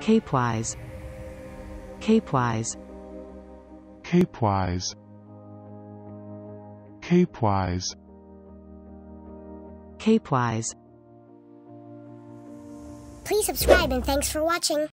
Capewise. Capewise. Capewise. Capewise. Capewise. Please subscribe and thanks for watching.